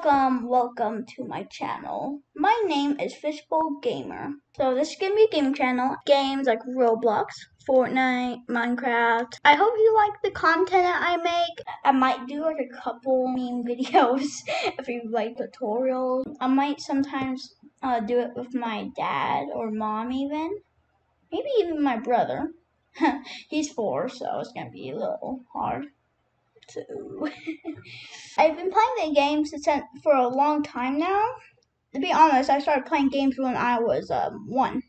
Welcome, welcome to my channel. My name is Fishbowl Gamer. So this is gonna be a gaming channel. Games like Roblox, Fortnite, Minecraft. I hope you like the content that I make. I might do like a couple meme videos if you like tutorials. I might sometimes uh, do it with my dad or mom even. Maybe even my brother. He's four, so it's gonna be a little hard. I've been playing the game since for a long time now. To be honest, I started playing games when I was um, one.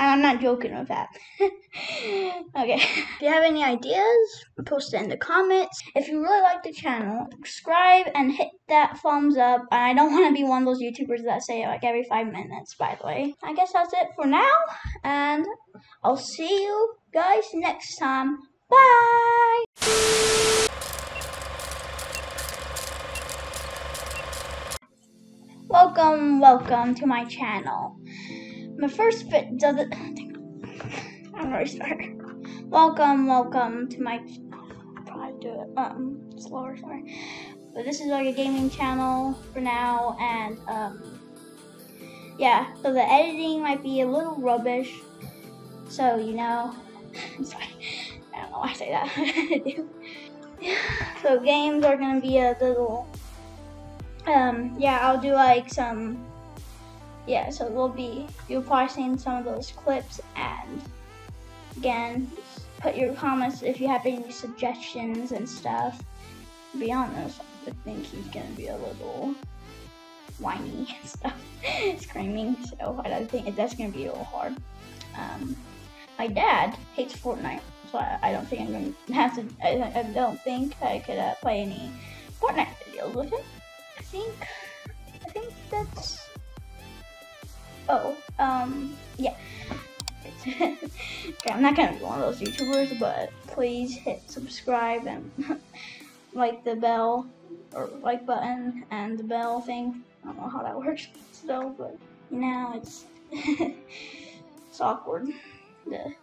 And I'm not joking with that. okay. If you have any ideas, post it in the comments. If you really like the channel, subscribe and hit that thumbs up. And I don't want to be one of those YouTubers that say it like every five minutes, by the way. I guess that's it for now. And I'll see you guys next time. Bye! Welcome, welcome to my channel. My first bit doesn't. I'm very sorry. Welcome, welcome to my. Probably do it um slower, sorry. But this is like a gaming channel for now, and um, yeah. So the editing might be a little rubbish. So you know, I'm sorry. I don't know why I say that. so games are gonna be a little um, yeah, I'll do like some, yeah, so we'll be, you'll probably see some of those clips and again, put your comments if you have any suggestions and stuff. Be honest, I think he's gonna be a little whiny and stuff, screaming, so I don't think that's gonna be a little hard. Um, my dad hates Fortnite, so I, I, don't think I'm gonna have to, I, I don't think I could uh, play any Fortnite videos with him think I think that's oh um yeah. Okay I'm not gonna be one of those YouTubers but please hit subscribe and like the bell or like button and the bell thing. I don't know how that works still but you know it's it's awkward. The